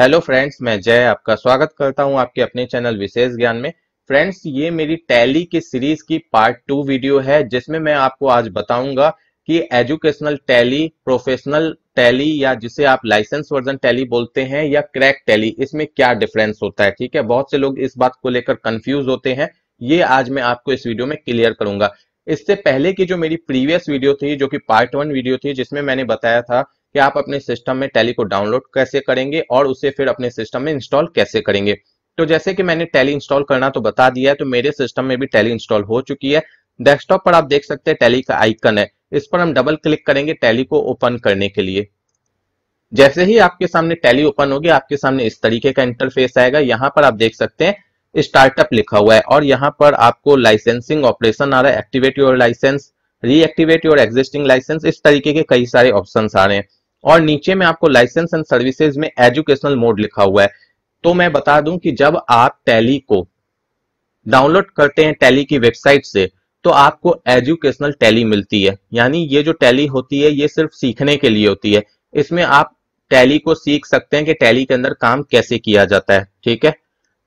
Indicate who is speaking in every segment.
Speaker 1: Hello friends मैं जय आपका स्वागत करता हूँ आपके अपने चैनल विशेष ज्ञान में। फ्रेंड्स ये मेरी टैली की सीरीज़ की पार्ट टू वीडियो है, जिसमें मैं आपको आज बताऊँगा कि एजुकेशनल टैली प्रोफेशनल टैली या जिसे आप लाइसेंस वर्जन टैली बोलते हैं या क्रैक टैली इसमें क्या डिफरेंस होता है, ठीक है? बहुत से लोग इस बात को लेकर कंफ्यूज होते हैं। ये आज मैं आपको इस वीडियो में क्लियर करूँगा। इससे पहले की जो मेरी प्रीवियस वीडियो थी, जो कि पार्ट वन वीडियो थी, जिसमें मैंने बताया था कि आप अपने सिस्टम में टैली को डाउनलोड कैसे करेंगे और उसे फिर अपने सिस्टम में इंस्टॉल कैसे करेंगे। तो जैसे कि मैंने टैली इंस्टॉल करना तो बता दिया है तो मेरे सिस्टम में भी टैली इंस्टॉल हो चुकी है। डेस्कटॉप पर आप देख सकते हैं टैली का आइकन है। इस पर हम डबल क्लिक करेंगे टैली को ओपन करने के लिए। जैसे ही आपके सामने टैली ओपन होगी, आपके सामने इस तरीके का इंटरफेस आएगा। यहाँ पर आप देख सकते हैं स्टार्टअप लिखा हुआ है और यहाँ पर आपको लाइसेंसिंग ऑपरेशन आ रहा है। Activate your license reactivate your existing license इस तरीके के कई सारे ऑप्शन आ रहे हैं। और नीचे में आपको लाइसेंस एंड सर्विसेज़ में एजुकेशनल मोड लिखा हुआ है। तो मैं बता दूँ कि जब आप टैली को डाउनलोड करते हैं टैली की वेबसाइट से तो आपको एजुकेशनल टैली मिलती है। यानी ये जो टैली होती है, ये सिर्फ़ सीखने के लिए होती है। इसमें आप टैली को सीख सकते हैं कि टैली के अंदर काम कैसे किया जाता है, ठीक है?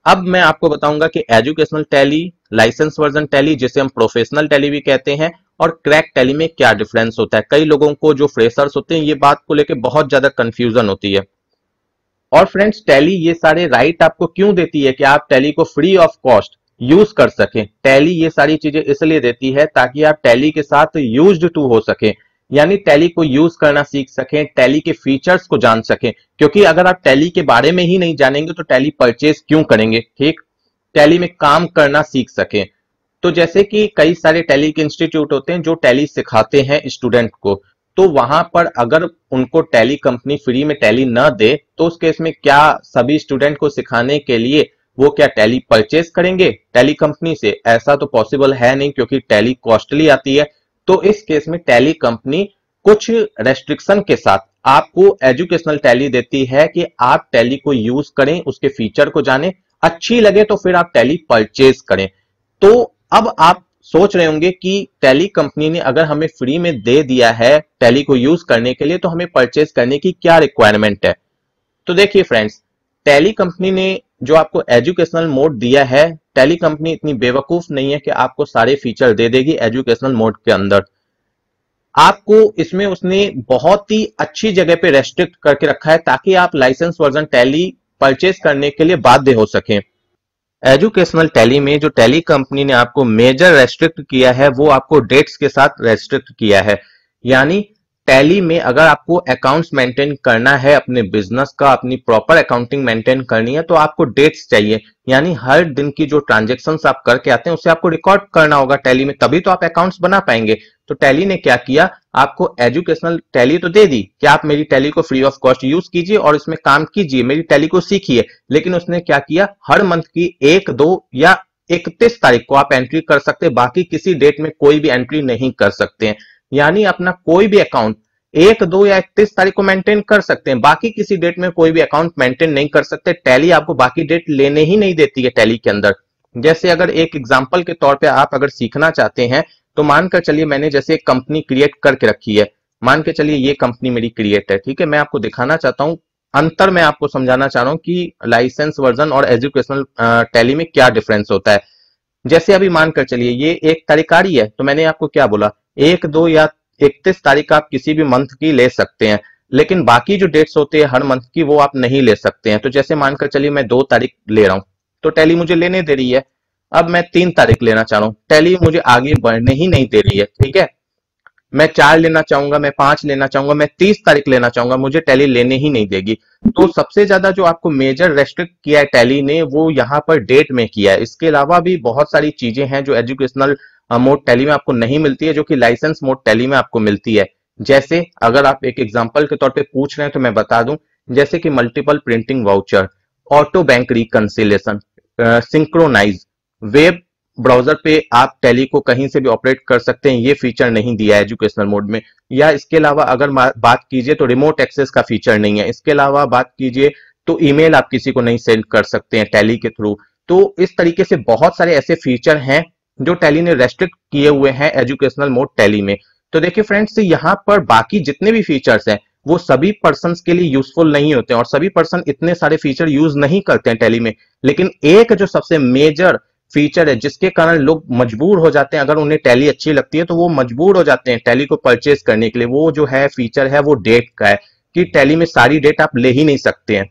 Speaker 1: अब मैं आपको बताऊँगा कि educational Tally license version Tally जिसे हम प्रोफेशनल टैली भी कहते हैं और क्रैक टैली में क्या डिफरेंस होता है? कई लोगों को जो फ्रेशर्स होते हैं, ये बात को लेकर बहुत ज़्यादा कंफ्यूजन होती है। और फ्रेंड्स टैली ये सारे राइट आपको क्यों देती है कि आप टैली को फ्री ऑफ़ कॉस्ट यूज़ कर सकें? टैली ये सारी चीज़ें इसलिए देती है ताकि आप टैली के साथ यूज़ टू हो सके। यानी टैली को यूज़ करना सीख सकें टैली के फीचर्स को जान सकें। क्योंकि अगर आप टैली के बारे में ही नहीं जानेंगे तो टैली परचेज क्यों करेंगे? ठीक? टैली में काम करना सीख सकें। तो जैसे कि कई सारे टैली के इंस्टीट्यूट होते हैं जो टैली सिखाते हैं स्टूडेंट को तो वहाँ पर अगर उनको टैली कंपनी फ्री में टैली न दे तो उस केस में क्या सभी स्टूडेंट को सिखाने के लिए वो क्या टैली परचेज करेंगे टैली कंपनी से? ऐसा तो पॉसिबल है नहीं क्योंकि टैली कॉस्टली आती है। तो इस केस में टैली कंपनी कुछ रेस्ट्रिक्शन के साथ आपको एजुकेशनल टैली देती है कि आप टैली को यूज़ करें, उसके फीचर को जाने। अच्छी लगे तो फिर आप टैली परचेज करें। तो अब आप सोच रहे होंगे कि टैली कंपनी ने अगर हमें फ्री में दे दिया है टैली को यूज़ करने के लिए तो हमें परचेज करने की क्या रिक्वायरमेंट है? तो देखिए फ्रेंड्स टैली कंपनी ने जो आपको एजुकेशनल मोड दिया है, टैली कंपनी इतनी बेवकूफ़ नहीं है कि आपको सारे फीचर दे देगी एजुकेशनल मोड के अंदर। आपको इसमें उसने बहुत ही अच्छी जगह पे रेस्ट्रिक्ट करके रखा है ताकि आप लाइसेंस वर्जन टैली परचेज करने के लिए बाध्य हो सकें। एजुकेशनल टैली में जो टैली कंपनी ने आपको मेजर रेस्ट्रिक्ट किया है, वो आपको डेट्स के साथ रेस्ट्रिक्ट किया है। यानी टैली में अगर आपको अकाउंट्स मेंटेन करना है, अपने बिज़नेस का, अपनी प्रॉपर अकाउंटिंग मेंटेन करनी है तो आपको डेट्स चाहिए। यानी हर दिन की जो ट्रांजेक्शन आप करके आते हैं, उसे आपको रिकॉर्ड करना होगा टैली में, तभी तो आप अकाउंट्स बना पाएँगे। तो टैली ने क्या किया? आपको एजुकेशनल टैली तो दे दी कि आप मेरी टैली को फ्री ऑफ़ कॉस्ट यूज़ कीजिए और इसमें काम कीजिए, मेरी टैली को सीखिए। लेकिन उसने क्या किया? हर मंथ की एक, दो या इकतीस तारीख को आप एंट्री कर सकते बाकी किसी डेट में कोई भी एंट्री नहीं कर सकते हैं। यानी अपना कोई भी अकाउंट एक, दो या इकतीस तारीख को मेंटेन कर सकते हैं। बाकी किसी डेट में कोई भी अकाउंट मेंटेन नहीं कर सकते। टैली आपको बाकी डेट लेने ही नहीं देती है टैली के अंदर। जैसे अगर एक एग्ज़ाम्पल के तौर पे आप अगर सीखना चाहते हैं तो मानकर चलिए मैंने जैसे एक कंपनी क्रिएट करके रखी है। मान के चलिए ये कंपनी मेरी क्रिएट है, ठीक है? मैं आपको दिखाना चाहता हूँ। अंतर मैं आपको समझाना चाह रहा हूँ कि लाइसेंस वर्जन और एजुकेशनल टैली में क्या डिफरेंस होता है। जैसे अभी मानकर चलिए, ये एक तारीख आ रही है तो मैंने आपको क्या बोला? एक, दो या इकतीस तारीख आप किसी भी मंथ की ले सकते हैं। लेकिन बाकी जो डेट्स होते हैं हर मंथ की, वो आप नहीं ले सकते हैं। तो जैसे मानकर चलिए मैं दो तारीख ले रहा हूँ तो टैली मुझे लेने दे रही है। अब मैं तीन तारीख लेना चाह रहा हूँ। टैली मुझे आगे बढ़ने ही नहीं दे रही है, ठीक है? मैं चार लेना चाहूँगा, मैं पाँच लेना चाहूँगा, मैं तीस तारीख लेना चाहूँगा, मुझे टैली लेने ही नहीं देगी। तो सबसे ज़्यादा जो आपको मेजर रेस्ट्रिक्ट किया है टैली ने, वो यहाँ पर डेट में किया है। इसके अलावा भी बहुत सारी चीज़ें हैं जो एजुकेशनल मोड टैली में आपको नहीं मिलती है, जो कि लाइसेंस मोड टैली में आपको मिलती है। जैसे अगर आप एक एग्ज़ाम्पल के तौर पर पूछ रहे हैं तो मैं बता दूँ, जैसे कि multiple printing voucher auto bank reconciliation synchronize web browser पे आप टैली को कहीं से भी ऑपरेट कर सकते हैं, ये फीचर नहीं दिया है एजुकेशनल मोड में। या इसके अलावा अगर बात कीजिए तो रिमोट एक्सेस का फीचर नहीं है। इसके अलावा बात कीजिए तो ईमेल आप किसी को नहीं सेंड कर सकते हैं टैली के थ्रू तो इस तरीके से बहुत सारे ऐसे फीचर हैं जो टैली ने रेस्ट्रिक्ट किए हुए हैं एजुकेशनल मोड टैली में। तो देखिए फ्रेंड्स यहाँ पर बाकी जितने भी फीचर्स हैं, वो सभी पर्सन के लिए यूजफुल नहीं होते हैं और सभी पर्सन इतने सारे फीचर यूज़ नहीं करते हैं टैली में। लेकिन एक जो सबसे मेजर फीचर है, जिसके कारण लोग मजबूर हो जाते हैं, अगर उन्हें टैली अच्छी लगती है तो वो मजबूर हो जाते हैं टैली को परचेज करने के लिए। वो जो है फीचर है, वो डेट का है कि टैली में सारी डेट आप ले ही नहीं सकते हैं।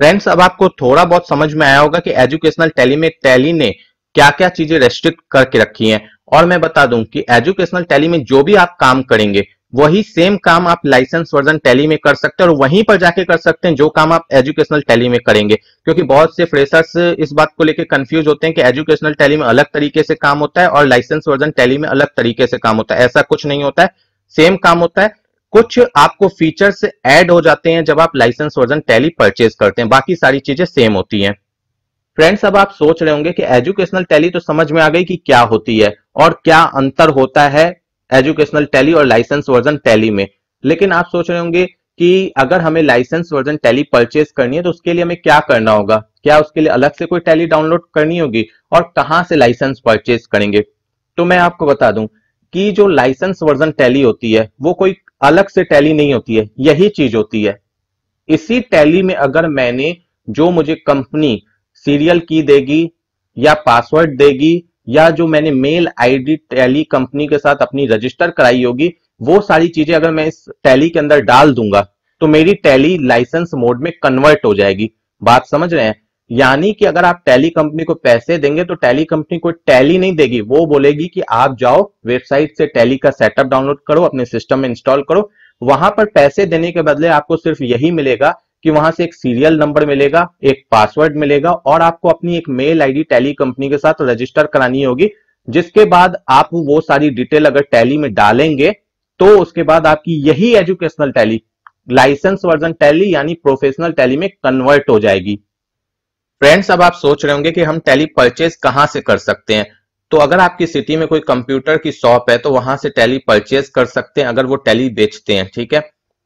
Speaker 1: फ्रेंड्स अब आपको थोड़ा बहुत समझ में आया होगा कि एजुकेशनल टैली में टैली ने क्या क्या चीज़ें रेस्ट्रिक्ट करके रखी हैं। और मैं बता दूँ कि एजुकेशनल टैली में जो भी आप काम करेंगे, वही सेम काम आप लाइसेंस वर्जन टैली में कर सकते हैं और वहीं पर जाके कर सकते हैं जो काम आप एजुकेशनल टैली में करेंगे। क्योंकि बहुत से फ्रेशर्स इस बात को लेकर कंफ्यूज होते हैं कि एजुकेशनल टैली में अलग तरीके से काम होता है और लाइसेंस वर्जन टैली में अलग तरीके से काम होता है। ऐसा कुछ नहीं होता है। सेम काम होता है। कुछ आपको फीचर्स ऐड हो जाते हैं जब आप लाइसेंस वर्जन टैली परचेज करते हैं। बाकी सारी चीज़ें सेम होती हैं। फ्रेंड्स अब आप सोच रहे होंगे कि एजुकेशनल टैली तो समझ में आ गई कि क्या होती है और क्या अंतर होता है एजुकेशनल टैली और लाइसेंस वर्जन टैली में। लेकिन आप सोच रहे होंगे कि अगर हमें लाइसेंस वर्जन टैली परचेज करनी है तो उसके लिए हमें क्या करना होगा? क्या उसके लिए अलग से कोई टैली डाउनलोड करनी होगी और कहाँ से लाइसेंस परचेज करेंगे? तो मैं आपको बता दूँ कि जो लाइसेंस वर्जन टैली होती है, वो कोई अलग से टैली नहीं होती है, यही चीज़ होती है। इसी टैली में अगर मैंने जो मुझे कंपनी सीरियल की देगी, या पासवर्ड देगी, या जो मैंने मेल आईडी टैली कंपनी के साथ अपनी रजिस्टर कराई होगी, वो सारी चीज़ें अगर मैं इस टैली के अंदर डाल दूँगा तो मेरी टैली लाइसेंस मोड में कन्वर्ट हो जाएगी। बात समझ रहे हैं? यानी कि अगर आप टैली कंपनी को पैसे देंगे तो टैली कंपनी को टैली नहीं देगी। वो बोलेगी कि आप जाओ वेबसाइट से टैली का सेटअप डाउनलोड करो, अपने सिस्टम में इंस्टॉल करो। वहाँ पर पैसे देने के बदले आपको सिर्फ़ यही मिलेगा कि वहाँ से एक सीरियल नंबर मिलेगा, एक पासवर्ड मिलेगा और आपको अपनी एक मेल आईडी टैली कंपनी के साथ रजिस्टर करानी होगी, जिसके बाद आप वो सारी डिटेल अगर टैली में डालेंगे तो उसके बाद आपकी यही educational Tally license version Tally यानी प्रोफेशनल टैली में कन्वर्ट हो जाएगी। फ्रेंड्स अब आप सोच रहे होंगे कि हम टैली परचेज कहाँ से कर सकते हैं। तो अगर आपकी सिटी में कोई कंप्यूटर की शॉप है तो वहाँ से टैली परचेज कर सकते हैं, अगर वो टैली बेचते हैं, ठीक है?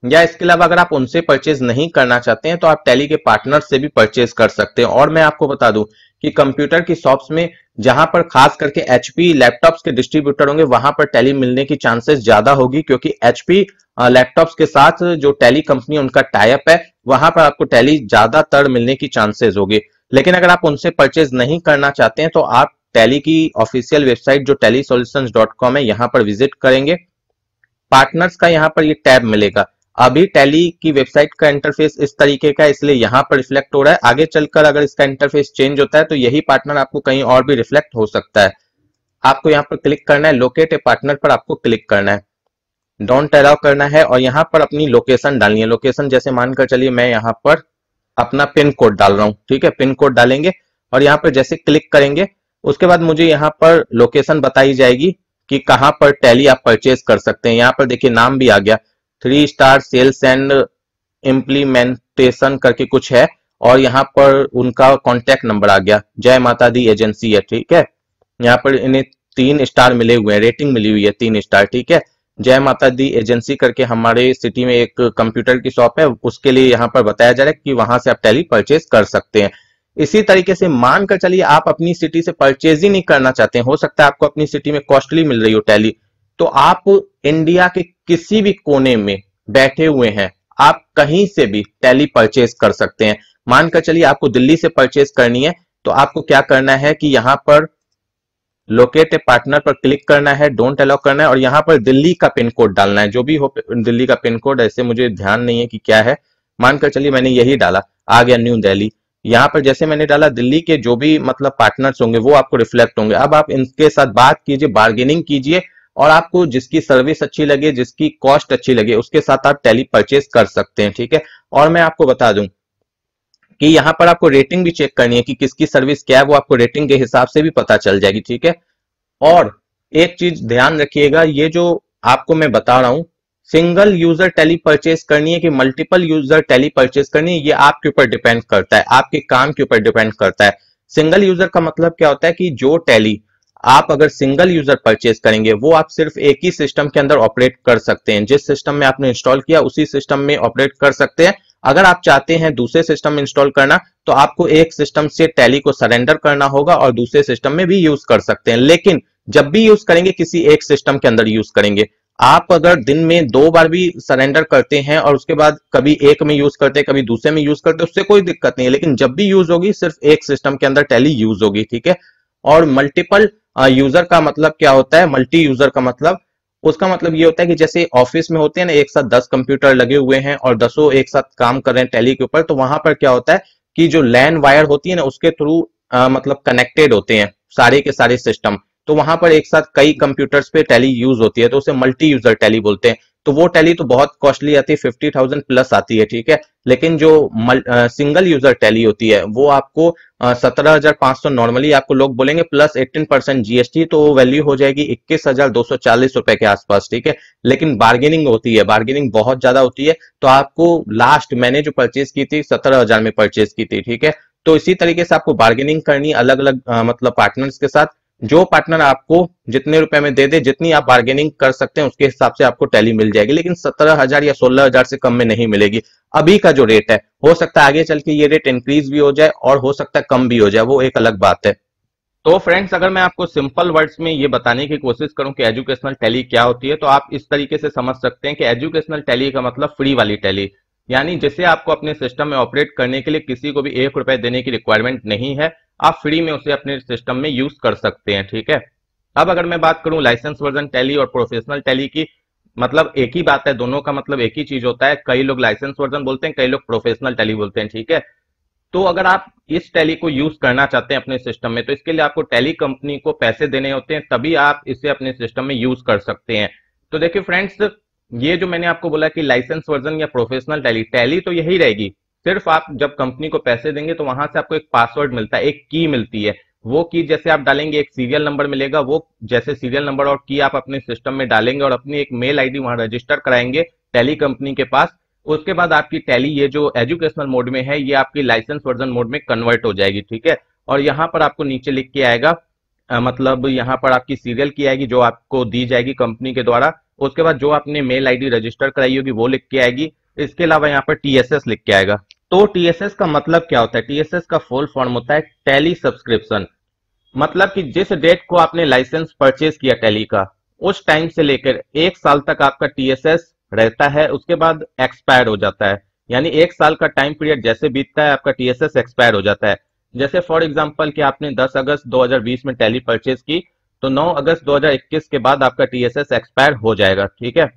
Speaker 1: या इसके अलावा अगर आप उनसे परचेज नहीं करना चाहते हैं तो आप टैली के पार्टनर से भी परचेज कर सकते हैं। और मैं आपको बता दूँ कि कंप्यूटर की शॉप्स में जहाँ पर खास करके एचपी लैपटॉप्स के डिस्ट्रीब्यूटर होंगे, वहाँ पर टैली मिलने की चांसेस ज़्यादा होगी, क्योंकि एचपी लैपटॉप्स के साथ जो टैली कंपनी उनका टाइप है, वहाँ पर आपको टैली ज़्यादातर मिलने की चांसेस होगी। लेकिन अगर आप उनसे परचेज नहीं करना चाहते हैं तो आप टैली की ऑफिशियल वेबसाइट जो टेली है, यहाँ पर विज़िट करेंगे। पार्टनर्स का यहाँ पर ये टैब मिलेगा। अभी टैली की वेबसाइट का इंटरफेस इस तरीके का इसलिए यहाँ पर रिफ्लेक्ट हो रहा है। आगे चलकर अगर इसका इंटरफेस चेंज होता है तो यही पार्टनर आपको कहीं और भी रिफ्लेक्ट हो सकता है। आपको यहाँ पर क्लिक करना है लोकेट ए पार्टनर पर आपको क्लिक करना है। डोंट अलाउ करना है और यहाँ पर अपनी लोकेशन डालनी है। लोकेशन जैसे मानकर चलिए, मैं यहाँ पर अपना पिन कोड डाल रहा हूँ। ठीक है पिन कोड डालेंगे और यहाँ पर जैसे क्लिक करेंगे, उसके बाद मुझे यहाँ पर लोकेशन बताई जाएगी कि कहाँ पर टैली आप परचेज कर सकते हैं। यहाँ पर देखिए, नाम भी आ गया। Three star sales and implementation करके कुछ है और यहाँ पर उनका कॉन्टेक्ट नंबर आ गया। जय माता दी एजेंसी है, ठीक है? यहाँ पर इन्हें तीन स्टार मिले हुए हैं रेटिंग मिली हुई है तीन स्टार ठीक है? जय माता दी एजेंसी करके हमारे सिटी में एक कंप्यूटर की शॉप है, उसके लिए यहाँ पर बताया जा रहा है कि वहाँ से आप टैली परचेज कर सकते हैं। इसी तरीके से मान कर चलिए, आप अपनी सिटी से परचेज ही नहीं करना चाहते हैं। हो सकता है आपको अपनी सिटी में कॉस्टली मिल रही हो टैली तो आप इंडिया के किसी भी कोने में बैठे हुए हैं, आप कहीं से भी टैली परचेज कर सकते हैं। मानकर चलिए आपको दिल्ली से परचेज करनी है तो आपको क्या करना है कि यहाँ पर लोकेट ए पार्टनर पर क्लिक करना है डोंट अलाउ करना है, और यहाँ पर दिल्ली का पिन कोड डालना है। जो भी हो, दिल्ली का पिन कोड ऐसे मुझे ध्यान नहीं है कि क्या है। मानकर चलिए मैंने यही डाला, आ गया न्यू दिल्ली यहाँ पर जैसे मैंने डाला, दिल्ली के जो भी मतलब पार्टनर्स होंगे, वो आपको रिफ्लेक्ट होंगे। अब आप इनके साथ बात कीजिए बार्गेनिंग कीजिए और आपको जिसकी सर्विस अच्छी लगे, जिसकी कॉस्ट अच्छी लगे, उसके साथ आप टेली परचेज कर सकते हैं, ठीक है? और मैं आपको बता दूँ कि यहाँ पर आपको रेटिंग भी चेक करनी है कि किसकी सर्विस क्या है, वो आपको रेटिंग के हिसाब से भी पता चल जाएगी, ठीक है? और एक चीज़ ध्यान रखिएगा, ये जो आपको मैं बता रहा हूँ सिंगल यूज़र टेली परचेज करनी है कि मल्टीपल यूज़र टेली परचेज करनी है, ये आपके ऊपर डिपेंड करता है, आपके काम के ऊपर डिपेंड करता है। सिंगल यूज़र का मतलब क्या होता है कि जो टेली आप अगर सिंगल यूज़र परचेज करेंगे, वो आप सिर्फ़ एक ही सिस्टम के अंदर ऑपरेट कर सकते हैं। जिस सिस्टम में आपने इंस्टॉल किया, उसी सिस्टम में ऑपरेट कर सकते हैं। अगर आप चाहते हैं दूसरे सिस्टम में इंस्टॉल करना तो आपको एक सिस्टम से टैली को सरेंडर करना होगा और दूसरे सिस्टम में भी यूज़ कर सकते हैं। लेकिन जब भी यूज़ करेंगे, किसी एक सिस्टम के अंदर यूज़ करेंगे। आप अगर दिन में दो बार भी सरेंडर करते हैं और उसके बाद कभी एक में यूज़ करते हैं, कभी दूसरे में यूज़ करते हैं, उससे कोई दिक्कत नहीं है। लेकिन जब भी यूज़ होगी, सिर्फ़ एक सिस्टम के अंदर टैली यूज़ होगी, ठीक है? और मल्टीपल यूज़र का मतलब क्या होता है? मल्टी यूज़र का मतलब। उसका मतलब ये होता है कि जैसे ऑफ़िस में होते हैं ना, एक साथ दस कंप्यूटर लगे हुए हैं और दसों एक साथ काम कर रहे हैं टेली के ऊपर तो वहाँ पर क्या होता है कि जो लैंड वायर होती है ना, उसके थ्रू मतलब कनेक्टेड होते हैं, सारे के सारे सिस्टम तो वहाँ पर एक साथ कई कंप्यूटर्स पे टैली यूज़ होती है तो उसे मल्टी यूज़र टैली बोलते हैं। तो वो टैली तो बहुत कॉस्टली आती है फिफ्टी थाउज़ेंड प्लस आती है ठीक है? लेकिन जो मल, आ, सिंगल यूज़र टैली होती है वो आपको सत्रह हज़ार पाँच सौ नॉर्मली आपको लोग बोलेंगे प्लस एटीन परसेंट जीएसटी तो वैल्यू हो जाएगी इक्कीस हज़ार दो सौ चालीस रुपए के आसपास ठीक है? लेकिन बार्गेनिंग होती है बार्गेनिंग बहुत ज़्यादा होती है तो आपको लास्ट मैंने जो परचेज की थी सत्रह हज़ार में परचेज की थी ठीक है? तो इसी तरीके से आपको बार्गेनिंग करनी अलग अलग मतलब पार्टनर्स के साथ जो पार्टनर आपको जितने रुपए में दे दे, जितनी आप बार्गेनिंग कर सकते हैं, उसके हिसाब से आपको टैली मिल जाएगी। लेकिन सत्रह हज़ार या सोलह हज़ार से कम में नहीं मिलेगी। अभी का जो रेट है, हो सकता है आगे चल के ये रेट इंक्रीज भी हो जाए और हो सकता है कम भी हो जाए, वो एक अलग बात है। तो फ्रेंड्स अगर मैं आपको सिंपल वर्ड्स में ये बताने की कोशिश करूँ कि एजुकेशनल टैली क्या होती है तो आप इस तरीके से समझ सकते हैं कि एजुकेशनल टैली का मतलब फ्री वाली टैली यानी जिसे आपको अपने सिस्टम में ऑपरेट करने के लिए किसी को भी एक रुपए देने की रिक्वायरमेंट नहीं है आप फ्री में उसे अपने सिस्टम में यूज़ कर सकते हैं, ठीक है? अब अगर मैं बात करूँ लाइसेंस वर्जन टैली और प्रोफेशनल टैली की मतलब एक ही बात है, दोनों का मतलब एक ही चीज़ होता है। कई लोग लाइसेंस वर्जन बोलते हैं, कई लोग प्रोफेशनल टैली बोलते हैं, ठीक है? तो अगर आप इस टैली को यूज़ करना चाहते हैं अपने सिस्टम में तो इसके लिए आपको टैली कंपनी को पैसे देने होते हैं, तभी आप इसे अपने सिस्टम में यूज़ कर सकते हैं। तो देखिए फ्रेंड्स ये जो मैंने आपको बोला कि लाइसेंस वर्जन या प्रोफेशनल टैली टैली तो यही रहेगी। सिर्फ़ आप जब कंपनी को पैसे देंगे तो वहाँ से आपको एक पासवर्ड मिलता है एक की मिलती है। वो की जैसे आप डालेंगे एक सीरियल नंबर मिलेगा वो जैसे सीरियल नंबर और की आप अपने सिस्टम में डालेंगे और अपनी एक मेल आईडी वहाँ रजिस्टर कराएँगे टैली कंपनी के पास उसके बाद आपकी टैली ये जो एजुकेशनल मोड में है ये आपकी लाइसेंस वर्जन मोड में कन्वर्ट हो जाएगी ठीक है? और यहाँ पर आपको नीचे लिख के आएगा आ, मतलब यहाँ पर आपकी सीरियल की आएगी जो आपको दी जाएगी कंपनी के द्वारा उसके बाद जो आपने मेल आईडी रजिस्टर कराई होगी वो लिख के आएगी इसके अलावा यहाँ पर टीएसएस लिख के आएगा। तो टीएसएस का मतलब क्या होता है? टीएसएस का फुल फॉर्म होता है टेली सब्सक्रिप्शन मतलब कि जिस डेट को आपने लाइसेंस परचेज किया टेली का, उस टाइम से लेकर एक साल तक आपका टीएसएस रहता है, उसके बाद एक्सपायर हो जाता है। यानी एक साल का टाइम पीरियड जैसे बीतता है, आपका टीएसएस एक्सपायर हो जाता है। जैसे फॉर एग्ज़ाम्पल कि आपने 10 अगस्त 2020 में टैली परचेज की तो 9 अगस्त 2021 के बाद आपका टीएसएस एक्सपायर हो जाएगा, ठीक है?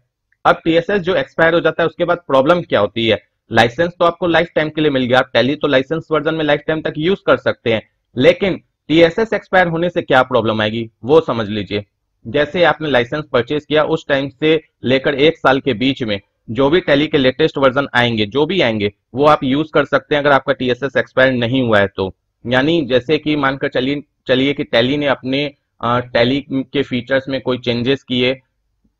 Speaker 1: अब टीएसएस जो एक्सपायर हो जाता है, उसके बाद प्रॉब्लम क्या होती है? लाइसेंस तो आपको लाइफ टाइम के लिए मिल गया। टैली तो लाइसेंस वर्जन में लाइफ टाइम तक यूज़ कर सकते हैं। लेकिन टीएसएस एक्सपायर होने से क्या प्रॉब्लम आएगी? वो समझ लीजिए। जैसे आपने लाइसेंस परचेज किया, उस टाइम से लेकर एक साल के बीच में जो भी टैली के लेटेस्ट वर्जन आएँगे, जो भी आएँगे, वो आप यूज़ कर सकते हैं अगर आपका टीएसएस एक्सपायर नहीं हुआ है तो। यानी जैसे कि मानकर चलिए चलिए कि टैली ने अपने टैली के फीचर्स में कोई चेंजेस किए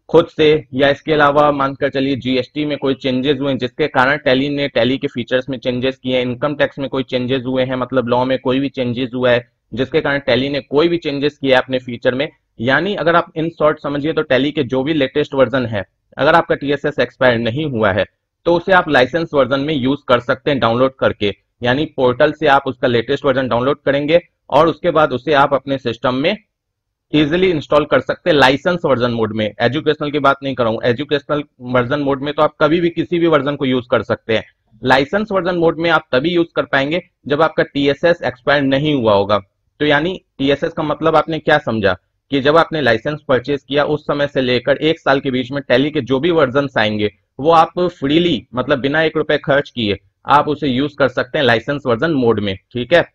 Speaker 1: खुद से, या इसके अलावा मानकर चलिए जीएसटी में कोई चेंजेस हुए जिसके कारण टैली ने टैली के फीचर्स में चेंजेस किए इनकम टैक्स में कोई चेंजेस हुए हैं मतलब लॉ में कोई भी चेंजेस हुआ है, जिसके कारण टैली ने कोई भी चेंजेस किया अपने फीचर में। यानी अगर आप इन शॉर्ट समझिए तो टैली के जो भी लेटेस्ट वर्जन है, अगर आपका टीएसएस एक्सपायर नहीं हुआ है तो उसे आप लाइसेंस वर्जन में यूज़ कर सकते हैं डाउनलोड करके। यानी पोर्टल से आप उसका लेटेस्ट वर्जन डाउनलोड करेंगे, और उसके बाद उसे आप अपने सिस्टम में इजिली इंस्टॉल कर सकते हैं लाइसेंस वर्जन मोड में। एजुकेशनल की बात नहीं कर रहा हूँ। एजुकेशनल वर्जन मोड में तो आप कभी भी किसी भी वर्जन को यूज़ कर सकते हैं। लाइसेंस वर्जन मोड में आप तभी यूज़ कर पाएँगे जब आपका टीएसएस एक्सपायर नहीं हुआ होगा। तो यानी टीएसएस का मतलब आपने क्या समझा? कि जब आपने लाइसेंस परचेज किया, उस समय से लेकर एक साल के बीच में टैली के जो भी वर्जन आएँगे, वो आप फ्रीली मतलब बिना एक रुपए खर्च किए, आप उसे यूज़ कर सकते हैं लाइसेंस वर्जन मोड में। ठीक है?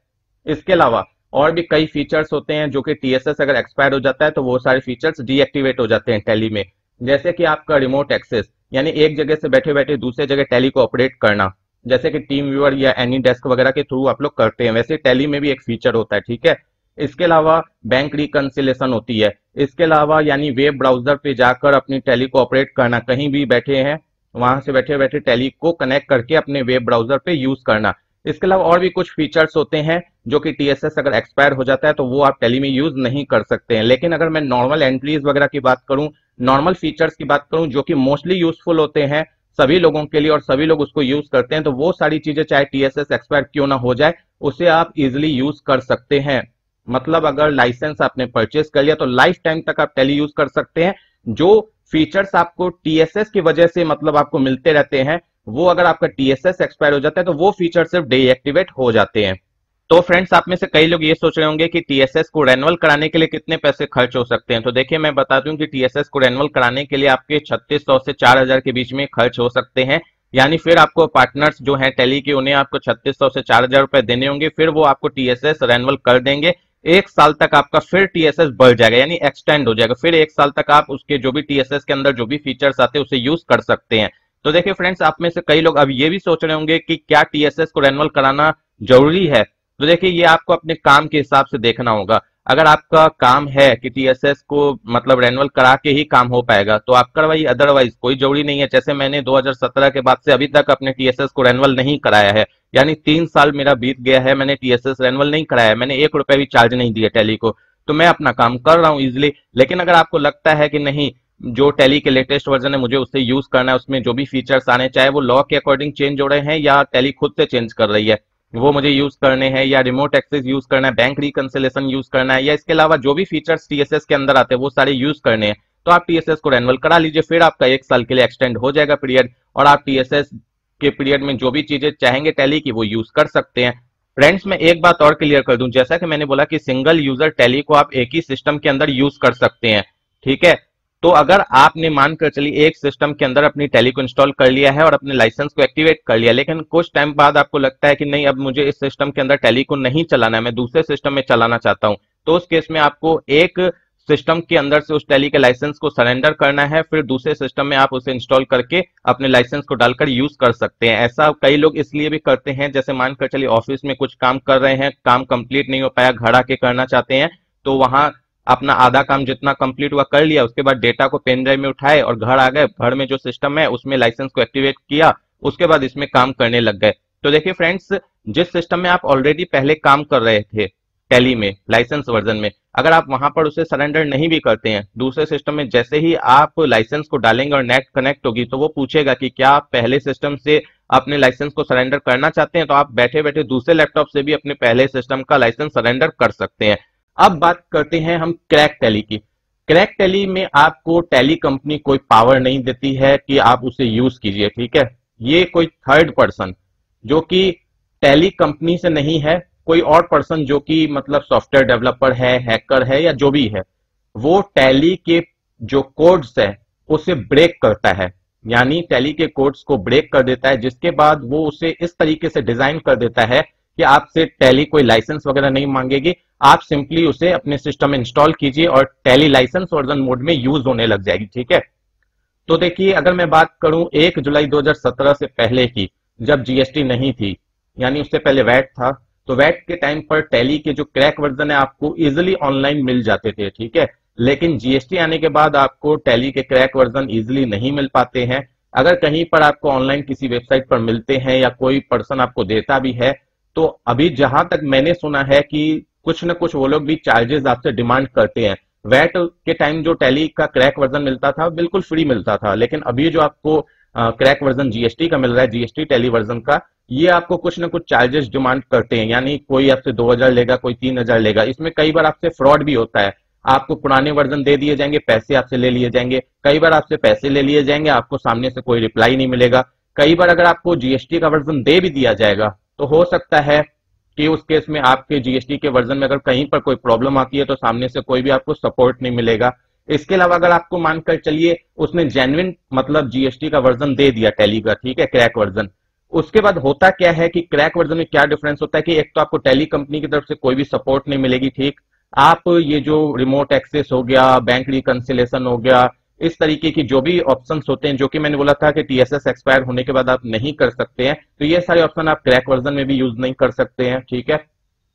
Speaker 1: इसके अलावा और भी कई फीचर्स होते हैं जो कि टीएसएस अगर एक्सपायर हो जाता है तो वो सारे फीचर्स डीएक्टिवेट हो जाते हैं टैली में। जैसे कि आपका रिमोट एक्सेस यानी एक जगह से बैठे बैठे दूसरे जगह टैली को ऑपरेट करना। जैसे कि टीम व्यूअर या एनी डेस्क वगैरह के थ्रू आप लोग करते हैं, वैसे टैली में भी एक फीचर होता है, ठीक है? इसके अलावा बैंक रिकनसिलेशन होती है। इसके अलावा यानी वेब ब्राउज़र पे जाकर अपनी टैली को ऑपरेट करना। कहीं भी बैठे हैं, वहाँ से बैठे बैठे टैली को कनेक्ट करके अपने वेब ब्राउज़र पे यूज़ करना। इसके अलावा और भी कुछ फीचर्स होते हैं जो कि टीएसएस अगर एक्सपायर हो जाता है तो वो आप टेली में यूज़ नहीं कर सकते हैं। लेकिन अगर मैं नॉर्मल एंट्रीज वगैरह की बात करूँ नॉर्मल फीचर्स की बात करूँ, जो कि मोस्टली यूजफुल होते हैं सभी लोगों के लिए और सभी लोग उसको यूज़ करते हैं तो वो सारी चीज़ें चाहे टीएसएस एक्सपायर क्यों ना हो जाए, उसे आप इजिली यूज़ कर सकते हैं। मतलब अगर लाइसेंस आपने परचेस कर लिया तो लाइफ टाइम तक आप टेली यूज़ कर सकते हैं। जो फीचर्स आपको टीएसएस की वजह से मतलब आपको मिलते रहते हैं वो अगर आपका टीएसएस एक्सपायर हो जाता है तो वो फीचर सिर्फ़ डीएक्टिवेट हो जाते हैं। तो फ्रेंड्स आप में से कई लोग ये सोच रहे होंगे कि टीएसएस को रेनुअल कराने के लिए कितने पैसे खर्च हो सकते हैं। तो देखिए, मैं बता दूँ कि टीएसएस को रेनुअल कराने के लिए आपके 3600 से 4000 के बीच में खर्च हो सकते हैं। यानी फिर आपको पार्टनर्स जो हैं टेली के, उन्हें आपको 3600 से 4000 रुपए देने होंगे, फिर वो आपको टीएसएस रेनुअल कर देंगे। एक साल तक आपका फिर टीएसएस बढ़ जाएगा, यानी एक्सटेंड हो जाएगा। फिर एक साल तक आप उसके जो भी टीएसएस के अंदर जो भी फीचर्स आते हैं, उसे यूज़ कर सकते हैं। तो देखिए फ्रेंड्स आप में से कई लोग अब ये भी सोच रहे होंगे कि क्या टीएसएस को रेनुअल कराना ज़रूरी है। तो देखिए, ये आपको अपने काम के हिसाब से देखना होगा। अगर आपका काम है कि टीएसएस को मतलब रेनुअल करा के ही काम हो पाएगा तो आप करवाइए। अदरवाइज़ कोई ज़रूरी नहीं है। जैसे मैंने 2017 के बाद से अभी तक अपने टीएसएस को रेनुअल नहीं कराया है। यानी तीन साल मेरा बीत गया है, मैंने टीएसएस रेनुअल नहीं कराया। मैंने एक रुपए भी चार्ज नहीं दिया टैली को। तो मैं अपना काम कर रहा हूँ इजिली लेकिन अगर आपको लगता है कि नहीं जो टेली के लेटेस्ट वर्जन है, मुझे उससे यूज़ करना है, उसमें जो भी फीचर्स आने, चाहे वो लॉ के अकॉर्डिंग चेंज हो रहे हैं या टेली खुद से चेंज कर रही है, वो मुझे यूज़ करने हैं या रिमोट एक्सेस यूज़ करना है बैंक रिकनसिलेशन यूज़ करना है, या इसके अलावा जो भी फीचर्स टीएसएस के अंदर आते हैं, वो सारे यूज़ करने हैं तो आप टीएसएस को रेनुअल करा लीजिए, फिर आपका एक साल के लिए एक्सटेंड हो जाएगा पीरियड और आप टीएसएस के पीरियड में जो भी चीज़ें चाहेंगे टैली की, वो यूज़ कर सकते हैं। फ्रेंड्स मैं एक बात और क्लियर कर दूँ, जैसा कि मैंने बोला कि सिंगल यूज़र टैली को आप एक ही सिस्टम के अंदर यूज़ कर सकते हैं, ठीक है? तो अगर आपने मानकर चलिए एक सिस्टम के अंदर अपनी टैली को इंस्टॉल कर लिया है और अपने लाइसेंस को एक्टिवेट कर लिया, लेकिन कुछ टाइम बाद आपको लगता है कि नहीं, अब मुझे इस सिस्टम के अंदर टैली को नहीं चलाना है, मैं दूसरे सिस्टम में चलाना चाहता हूँ तो उस केस में आपको एक सिस्टम के अंदर से उस टैली के लाइसेंस को सरेंडर करना है, फिर दूसरे सिस्टम में आप उसे इंस्टॉल करके अपने लाइसेंस को डालकर यूज़ कर सकते हैं। ऐसा कई लोग इसलिए भी करते हैं, जैसे मानकर चलिए ऑफ़िस में कुछ काम कर रहे हैं, काम कंप्लीट नहीं हो पाया घर आके करना चाहते हैं तो वहाँ अपना आधा काम जितना कंप्लीट हुआ कर लिया, उसके बाद डेटा को पेन ड्राइव में उठाए और घर आ गए। घर में जो सिस्टम है, उसमें लाइसेंस को एक्टिवेट किया, उसके बाद इसमें काम करने लग गए। तो देखिए फ्रेंड्स जिस सिस्टम में आप ऑलरेडी पहले काम कर रहे थे टैली में लाइसेंस वर्जन में, अगर आप वहाँ पर उसे सरेंडर नहीं भी करते हैं, दूसरे सिस्टम में जैसे ही आप लाइसेंस को डालेंगे और नेट कनेक्ट होगी तो वो पूछेगा कि क्या आप पहले सिस्टम से अपने लाइसेंस को सरेंडर करना चाहते हैं? तो आप बैठे बैठे दूसरे लैपटॉप से भी अपने पहले सिस्टम का लाइसेंस सरेंडर कर सकते हैं। अब बात करते हैं हम क्रैक टैली की। क्रैक टैली में आपको टैली कंपनी कोई पावर नहीं देती है कि आप उसे यूज़ कीजिए, ठीक है? ये कोई थर्ड पर्सन जो कि टैली कंपनी से नहीं है, कोई और पर्सन जो कि मतलब सॉफ्टवेयर डेवलपर है हैकर है या जो भी है, वो टैली के जो कोड्स है, उसे ब्रेक करता है। यानी टैली के कोड्स को ब्रेक कर देता है, जिसके बाद वो उसे इस तरीके से डिज़ाइन कर देता है कि आपसे टैली कोई लाइसेंस वगैरह नहीं मांगेगी। आप सिंपली उसे अपने सिस्टम में इंस्टॉल कीजिए और टैली लाइसेंस वर्जन मोड में यूज़ होने लग जाएगी, ठीक है? तो देखिए, अगर मैं बात करूँ एक जुलाई 2017 से पहले की, जब जीएसटी नहीं थी, यानी उससे पहले वैट था तो वैट के टाइम पर टैली के जो क्रैक वर्जन है, आपको इजिली ऑनलाइन मिल जाते थे, ठीक है? लेकिन जीएसटी आने के बाद आपको टैली के क्रैक वर्जन इजिली नहीं मिल पाते हैं। अगर कहीं पर आपको ऑनलाइन किसी वेबसाइट पर मिलते हैं या कोई पर्सन आपको देता भी है तो अभी जहाँ तक मैंने सुना है कि कुछ ना कुछ वो लोग भी चार्जेस आपसे डिमांड करते हैं। वैट के टाइम जो टैली का क्रैक वर्जन मिलता था, बिल्कुल फ्री मिलता था। लेकिन अभी जो आपको क्रैक वर्जन जीएसटी का मिल रहा है जीएसटी टेली वर्जन का, ये आपको कुछ ना कुछ चार्जेस डिमांड करते हैं। यानी कोई आपसे दो हज़ार लेगा, कोई तीन हज़ार लेगा। इसमें कई बार आपसे फ्रॉड भी होता है। आपको पुराने वर्जन दे दिए जाएँगे, पैसे आपसे ले लिए जाएँगे। कई बार आपसे पैसे ले लिए जाएँगे, आपको सामने से कोई रिप्लाई नहीं मिलेगा। कई बार अगर आपको जीएसटी का वर्जन दे भी दिया जाएगा तो हो सकता है कि उस केस में आपके जीएसटी के वर्जन में अगर कहीं पर कोई प्रॉब्लम आती है तो सामने से कोई भी आपको सपोर्ट नहीं मिलेगा। इसके अलावा अगर आपको मानकर चलिए, उसने जेन्युइन मतलब जीएसटी का वर्जन दे दिया टेली का, ठीक है क्रैक वर्जन। उसके बाद होता क्या है कि क्रैक वर्जन में क्या डिफरेंस होता है कि एक तो आपको टेली कंपनी की तरफ़ से कोई भी सपोर्ट नहीं मिलेगी, ठीक। आप ये जो रिमोट एक्सेस हो गया बैंक रिकनसिलेशन हो गया इस तरीके की जो भी ऑप्शन होते हैं, जो कि मैंने बोला था कि टीएसएस एक्सपायर होने के बाद आप नहीं कर सकते हैं तो ये सारे ऑप्शन आप क्रैक वर्जन में भी यूज़ नहीं कर सकते हैं, ठीक है?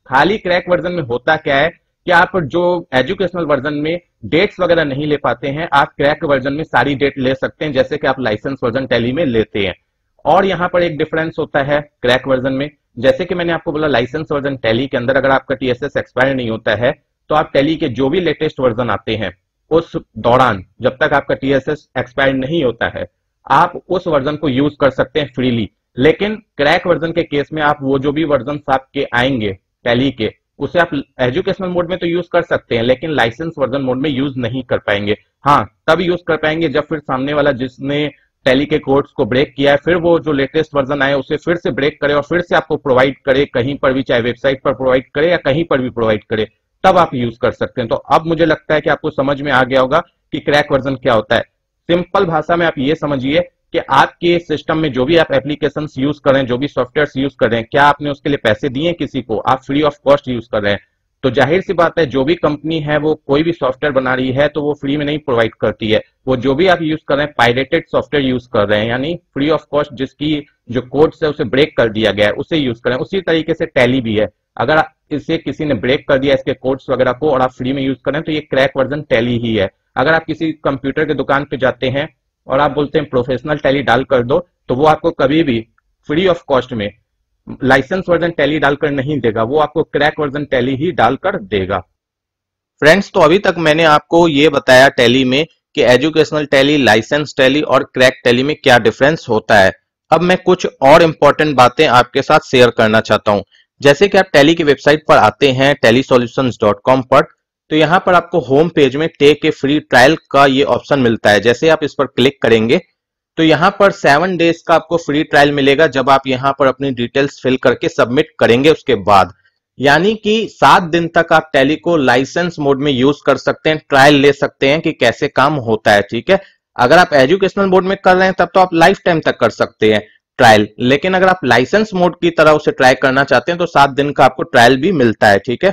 Speaker 1: खाली क्रैक वर्जन में होता क्या है कि आप जो एजुकेशनल वर्जन में डेट्स वगैरह नहीं ले पाते हैं, आप क्रैक वर्जन में सारी डेट ले सकते हैं, जैसे कि आप लाइसेंस वर्जन टैली में लेते हैं। और यहाँ पर एक डिफरेंस होता है क्रैक वर्जन में, जैसे कि मैंने आपको बोला लाइसेंस वर्जन टैली के अंदर अगर आपका टीएसएस एक्सपायर नहीं होता है तो आप टैली के जो भी लेटेस्ट वर्जन आते हैं उस दौरान, जब तक आपका टीएसएस एक्सपायर नहीं होता है, आप उस वर्जन को यूज़ कर सकते हैं फ्रीली लेकिन क्रैक वर्जन के केस में आप वो जो भी वर्जन आपके आएँगे टैली के, उसे आप एजुकेशनल मोड में तो यूज़ कर सकते हैं, लेकिन लाइसेंस वर्जन मोड में यूज़ नहीं कर पाएँगे। हाँ तब यूज़ कर पाएँगे जब फिर सामने वाला जिसने टैली के कोड्स को ब्रेक किया है, फिर वो जो लेटेस्ट वर्जन आए उसे फिर से ब्रेक करे और फिर से आपको प्रोवाइड करे, कहीं पर भी, चाहे वेबसाइट पर प्रोवाइड करे या कहीं पर भी प्रोवाइड करे। तब आप यूज़ कर सकते हैं। तो अब मुझे लगता है कि आपको समझ में आ गया होगा कि क्रैक वर्जन क्या होता है। सिंपल भाषा में आप ये समझिए कि आपके सिस्टम में जो भी आप एप्लीकेशन यूज़ कर रहे हैं, जो भी सॉफ्टवेयर यूज़ कर रहे हैं, क्या आपने उसके लिए पैसे दिए किसी को? आप फ्री ऑफ़ कॉस्ट यूज़ कर रहे हैं। तो ज़ाहिर सी बात है, जो भी कंपनी है, वो कोई भी सॉफ्टवेयर बना रही है तो वो फ्री में नहीं प्रोवाइड करती है। वो जो भी आप यूज़ कर रहे हैं पायरेटेड सॉफ्टवेयर यूज़ कर रहे हैं, यानी फ्री ऑफ़ कॉस्ट जिसकी जो कोड्स है, उसे ब्रेक कर दिया गया है, उसे यूज़ करें उसी तरीके से टैली भी है। अगर इसे किसी ने ब्रेक कर दिया, इसके कोड्स वगैरह को, और आप फ्री में यूज़ करें तो ये क्रैक वर्जन टैली ही है। अगर आप किसी कंप्यूटर के दुकान पे जाते हैं, और आप बोलते हैं प्रोफेशनल टैली डाल कर दो तो वो आपको कभी भी फ्री ऑफ़ कॉस्ट में लाइसेंस वर्जन टैली डालकर नहीं देगा, वो आपको क्रैक वर्जन टैली ही डालकर देगा। फ्रेंड्स तो अभी तक मैंने आपको ये बताया टैली में कि एजुकेशनल टैली लाइसेंस टैली और क्रैक टैली में क्या डिफरेंस होता है। अब मैं कुछ और इंपॉर्टेंट बातें आपके साथ शेयर करना चाहता हूँ। जैसे कि आप टैली की वेबसाइट पर आते हैं टेलीसोल्यूशंस.com पर तो यहाँ पर आपको होम पेज में टेक ए फ्री ट्रायल का ये ऑप्शन मिलता है। जैसे आप इस पर क्लिक करेंगे तो यहाँ पर सेवन डेज़ का आपको फ्री ट्रायल मिलेगा जब आप यहाँ पर अपनी डिटेल्स फिल करके सबमिट करेंगे उसके बाद। यानी कि सात दिन तक आप टैली को लाइसेंस मोड में यूज़ कर सकते हैं ट्रायल ले सकते हैं कि कैसे काम होता है, ठीक है? अगर आप एजुकेशनल मोड में कर रहे हैं, तब तो आप लाइफ टाइम तक कर सकते हैं ट्रायल लेकिन अगर आप लाइसेंस मोड की तरह उसे ट्राई करना चाहते हैं तो सात दिन का आपको ट्रायल भी मिलता है, ठीक है?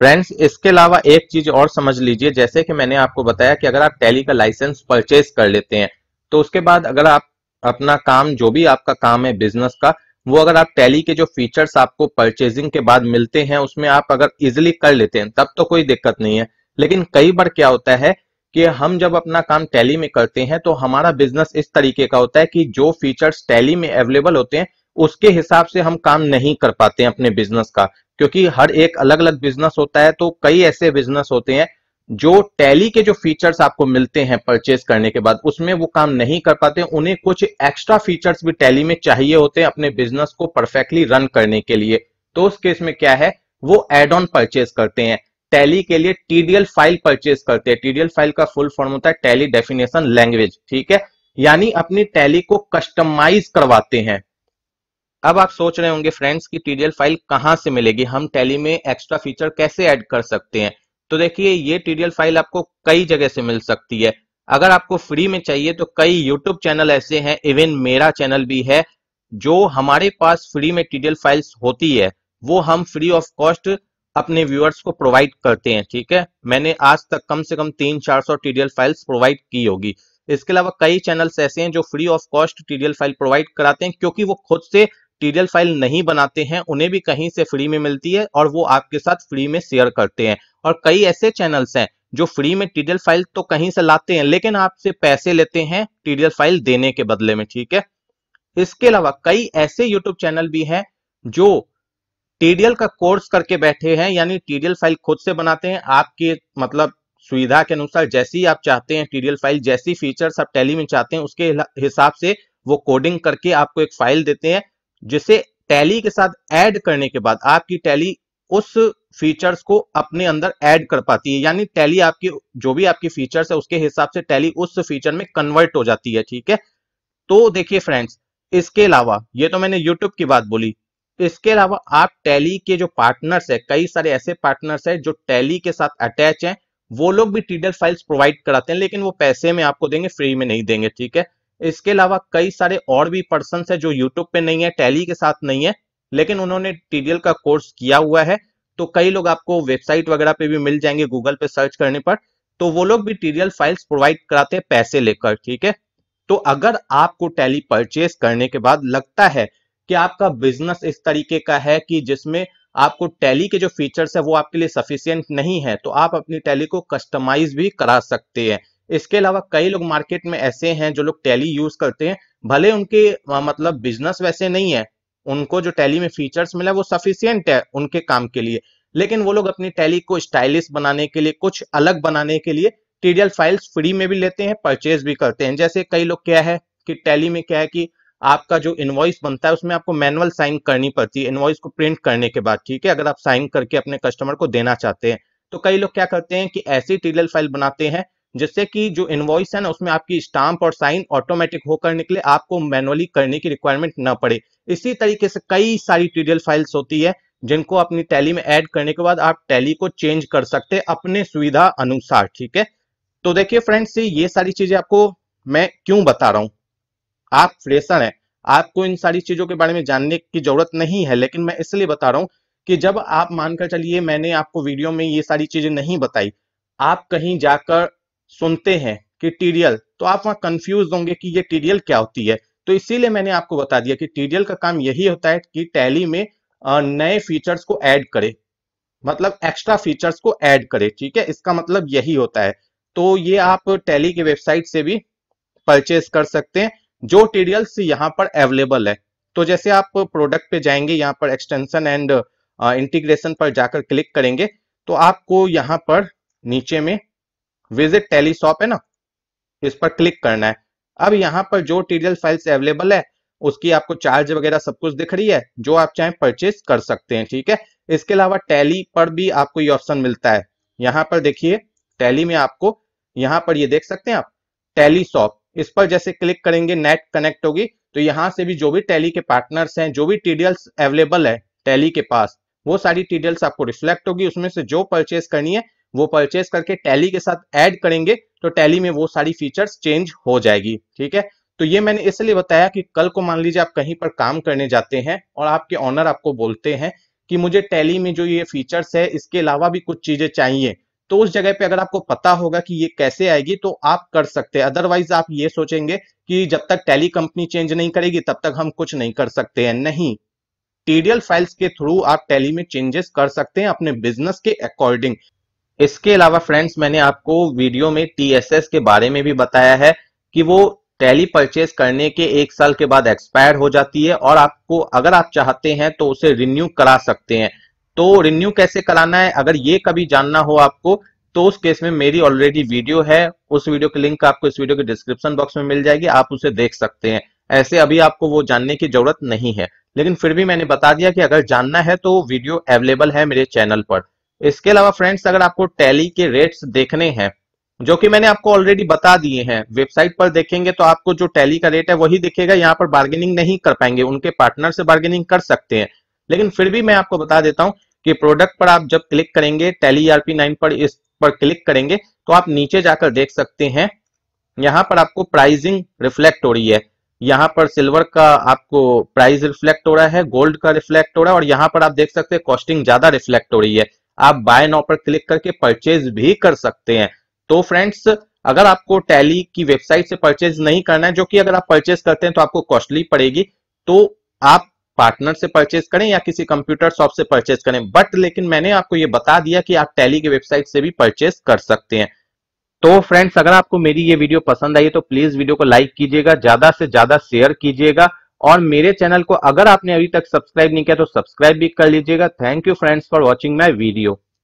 Speaker 1: फ्रेंड्स इसके अलावा एक चीज़ और समझ लीजिए। जैसे कि मैंने आपको बताया कि अगर आप टैली का लाइसेंस परचेज कर लेते हैं तो उसके बाद अगर आप अपना काम, जो भी आपका काम है बिज़नेस का, वो अगर आप टैली के जो फीचर्स आपको परचेजिंग के बाद मिलते हैं, उसमें आप अगर इजिली कर लेते हैं, तब तो कोई दिक्कत नहीं है। लेकिन कई बार क्या होता है कि हम जब अपना काम टैली में करते हैं तो हमारा बिज़नेस इस तरीके का होता है कि जो फीचर्स टैली में अवेलेबल होते हैं, उसके हिसाब से हम काम नहीं कर पाते हैं अपने बिज़नेस का। क्योंकि हर एक अलग अलग बिज़नेस होता है तो कई ऐसे बिज़नेस होते हैं जो टैली के जो फीचर्स आपको मिलते हैं परचेज करने के बाद, उसमें वो काम नहीं कर पाते, उन्हें कुछ एक्स्ट्रा फीचर्स भी टैली में चाहिए होते हैं अपने बिज़नेस को परफेक्टली रन करने के लिए। तो उस केस में क्या है? वो एड ऑन परचेज करते हैं। टैली के लिए टीडीएल फ़ाइल परचेज करते हैं। टीडीएल फ़ाइल का फुल फॉर्म होता है टैली डेफिनेशन लैंग्वेज ठीक है? यानी अपनी टैली को कस्टमाइज करवाते हैं। अब आप सोच रहे होंगे फ्रेंड्स की टीडीएल फ़ाइल कहाँ से मिलेगी? हम टैली में एक्स्ट्रा फीचर कैसे ऐड कर सकते हैं? तो देखिए, ये टीडीएल फ़ाइल आपको कई जगह से मिल सकती है। अगर आपको फ्री में चाहिए तो कई यूट्यूब चैनल ऐसे हैं इवन मेरा चैनल भी है, जो हमारे पास फ्री में टीडीएल फाइल्स होती है। वो हम फ्री ऑफ़ कॉस्ट अपने व्यूअर्स को प्रोवाइड करते हैं, ठीक है? मैंने आज तक कम से कम तीन चार सौ टीडीएल फाइल्स प्रोवाइड की होगी। इसके अलावा कई चैनल्स ऐसे हैं, जो free of cost TDL file provide कराते हैं, क्योंकि वो खुद से टीडीएल फ़ाइल नहीं बनाते हैं, उन्हें भी कहीं से फ्री में मिलती है और वो आपके साथ फ्री में शेयर करते हैं। और कई ऐसे चैनल्स हैं जो फ्री में टीडीएल फ़ाइल तो कहीं से लाते हैं, लेकिन आपसे पैसे लेते हैं टीडीएल फ़ाइल देने के बदले में, ठीक है? इसके अलावा कई ऐसे यूट्यूब चैनल भी हैं जो टीडीएल का कोर्स करके बैठे हैं, यानी टीडीएल फ़ाइल खुद से बनाते हैं। आपके मतलब सुविधा के अनुसार जैसी आप चाहते हैं टीडीएल फ़ाइल जैसी फीचर्स आप टैली में चाहते हैं, उसके हिसाब से वो कोडिंग करके आपको एक फ़ाइल देते हैं, जिसे टैली के साथ ऐड करने के बाद आपकी टैली उस फीचर्स को अपने अंदर ऐड कर पाती है। यानी टैली आपकी, जो भी आपकी फीचर्स है, उसके हिसाब से टैली उस फीचर में कन्वर्ट हो जाती है, ठीक है? तो देखिए फ्रेंड्स इसके अलावा, ये तो मैंने यूट्यूब की बात बोली, इसके अलावा आप टैली के जो पार्टनर्स है, कई सारे ऐसे पार्टनर्स है, जो टैली के साथ अटैच हैं, वो लोग भी टीडल फाइल्स प्रोवाइड कराते हैं, लेकिन वो पैसे में आपको देंगे फ्री में नहीं देंगे, ठीक है? इसके अलावा कई सारे और भी पर्सन है, जो यूट्यूब पे नहीं है टैली के साथ नहीं है लेकिन उन्होंने टीडीएल का कोर्स किया हुआ है तो कई लोग आपको वेबसाइट वगैरह पे भी मिल जाएँगे गूगल पे सर्च करने पर तो वो लोग भी टीडीएल फाइल्स प्रोवाइड कराते हैं पैसे लेकर, ठीक है? तो अगर आपको टैली परचेज करने के बाद लगता है कि आपका बिज़नेस इस तरीके का है कि जिसमें आपको टैली के जो फीचर्स है वो आपके लिए सफिशियंट नहीं है तो आप अपनी टैली को कस्टमाइज भी करा सकते हैं। इसके अलावा कई लोग मार्केट में ऐसे हैं जो लोग टैली यूज़ करते हैं, भले उनके मतलब बिज़नेस वैसे नहीं है उनको जो टैली में फीचर्स मिला वो सफिशियंट है उनके काम के लिए। लेकिन वो लोग अपनी टैली को स्टाइलिश बनाने के लिए, कुछ अलग बनाने के लिए टीडीएल फाइल्स फ्री में भी लेते हैं परचेज भी करते हैं। जैसे कई लोग क्या है कि टैली में क्या है कि आपका जो इन्वॉइस बनता है उसमें आपको मैनुअल साइन करनी पड़ती है इन्वॉइस को प्रिंट करने के बाद, ठीक है? अगर आप साइन करके अपने कस्टमर को देना चाहते हैं तो कई लोग क्या करते हैं कि ऐसी टीडीएल फ़ाइल बनाते हैं जिससे कि जो इनवॉइस है ना, उसमें आपकी स्टाम्प और साइन ऑटोमेटिक होकर निकले, आपको मैनुअली करने की रिक्वायरमेंट ना पड़े। इसी तरीके से कई सारी टीडीएल फाइल्स होती है, जिनको अपनी टैली में ऐड करने के बाद आप टैली को चेंज कर सकते हैं अपने सुविधा अनुसार, ठीक है? तो देखिए फ्रेंड्स ये सारी चीज़ें आपको मैं क्यों बता रहा हूँ? आप फ्रेशर हैं। आपको इन सारी चीज़ों के बारे में जानने की ज़रूरत नहीं है, लेकिन मैं इसलिए बता रहा हूँ कि जब आप मानकर चलिए, मैंने आपको वीडियो में ये सारी चीज़ें नहीं बताई, आप कहीं जाकर सुनते हैं कि टीडीएल तो आप वहाँ कंफ्यूज होंगे कि ये टीडीएल क्या होती है। तो इसीलिए मैंने आपको बता दिया कि टीडीएल का काम यही होता है कि टैली में नए फीचर्स को ऐड करे। मतलब एक्स्ट्रा फीचर्स को ऐड करे, ठीक है? इसका मतलब यही होता है। तो ये आप टैली के वेबसाइट से भी परचेज कर सकते हैं, जो टीडीएल्स यहाँ पर अवेलेबल है। तो जैसे आप प्रोडक्ट पे जाएँगे, यहाँ पर एक्सटेंशन एंड इंटीग्रेशन पर जाकर क्लिक करेंगे तो आपको यहाँ पर नीचे में विज़िट टेली शॉप है ना? इस पर क्लिक करना है। अब यहाँ पर जो टीडीएल फाइल्स अवेलेबल है, उसकी आपको चार्ज वगैरह सब कुछ दिख रही है, जो आप चाहें परचेस कर सकते हैं, ठीक है? इसके अलावा टैली पर भी आपको ये ऑप्शन मिलता है। यहाँ पर देखिए टैली में आपको, यहाँ पर ये देख सकते हैं आप टैली शॉप इस पर जैसे क्लिक करेंगे नेट कनेक्ट होगी तो यहाँ से भी जो भी टैली के पार्टनर्स हैं, जो भी टीडीएल्स अवेलेबल है टैली के पास, वो सारी डिटेल्स आपको रिफ्लेक्ट होगी, उसमें से जो परचेस करनी है वो परचेज करके टैली के साथ ऐड करेंगे तो टैली में वो सारी फीचर्स चेंज हो जाएगी, ठीक है? तो ये मैंने इसलिए बताया कि कल को मान लीजिए आप कहीं पर काम करने जाते हैं और आपके ऑनर आपको बोलते हैं कि मुझे टैली में जो ये फीचर्स है, इसके अलावा भी कुछ चीज़ें चाहिए। तो उस जगह पे अगर आपको पता होगा कि ये कैसे आएगी तो आप कर सकते हैं। अदरवाइज़ आप ये सोचेंगे कि जब तक टैली कंपनी चेंज नहीं करेगी, तब तक हम कुछ नहीं कर सकते हैं। नहीं टीडीएल फाइल्स के थ्रू आप टैली में चेंजेस कर सकते हैं अपने बिज़नेस के अकॉर्डिंग इसके अलावा फ्रेंड्स, मैंने आपको वीडियो में टीएसएस के बारे में भी बताया है कि वो टैली परचेज करने के एक साल के बाद एक्सपायर हो जाती है और आपको, अगर आप चाहते हैं तो उसे रिन्यू करा सकते हैं। तो रिन्यू कैसे कराना है? अगर ये कभी जानना हो आपको तो उस केस में मेरी ऑलरेडी वीडियो है। उस वीडियो की लिंक आपको इस वीडियो के डिस्क्रिप्शन बॉक्स में मिल जाएगी, आप उसे देख सकते हैं। ऐसे अभी आपको वो जानने की ज़रूरत नहीं है। लेकिन फिर भी मैंने बता दिया कि अगर जानना है तो वीडियो अवेलेबल है मेरे चैनल पर। इसके अलावा फ्रेंड्स, अगर आपको टैली के रेट्स देखने हैं, जो कि मैंने आपको ऑलरेडी बता दिए हैं वेबसाइट पर देखेंगे तो आपको जो टैली का रेट है वही दिखेगा। यहाँ पर बार्गेनिंग नहीं कर पाएँगे, उनके पार्टनर से बार्गेनिंग कर सकते हैं। लेकिन फिर भी मैं आपको बता देता हूँ कि प्रोडक्ट पर आप जब क्लिक करेंगे, टेली आरपी नाइन पर इस पर क्लिक करेंगे तो आप नीचे जाकर देख सकते हैं, यहाँ पर आपको प्राइसिंग रिफ्लेक्ट हो रही है। यहाँ पर सिल्वर का आपको प्राइस रिफ्लेक्ट हो रहा है गोल्ड का रिफ्लेक्ट हो रहा है, और यहाँ पर आप देख सकते हैं कॉस्टिंग ज़्यादा रिफ्लेक्ट हो रही है। आप बाय नाउ पर क्लिक करके परचेज भी कर सकते हैं। तो फ्रेंड्स अगर आपको टैली की वेबसाइट से परचेज नहीं करना है, जो कि अगर आप परचेज करते हैं तो आपको कॉस्टली पड़ेगी तो आप पार्टनर से परचेज करें या किसी कंप्यूटर शॉप से परचेज करें। बट लेकिन मैंने आपको ये बता दिया कि आप टैली की वेबसाइट से भी परचेज कर सकते हैं। तो फ्रेंड्स अगर आपको मेरी ये वीडियो पसंद आई तो प्लीज़ वीडियो को लाइक कीजिएगा, ज़्यादा से ज़्यादा शेयर कीजिएगा। और मेरे चैनल को अगर आपने अभी तक सब्सक्राइब नहीं किया तो सब्सक्राइब भी कर लीजिएगा। Thank you friends for watching my video